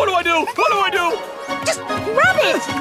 What do I do? What do I do? Just grab it!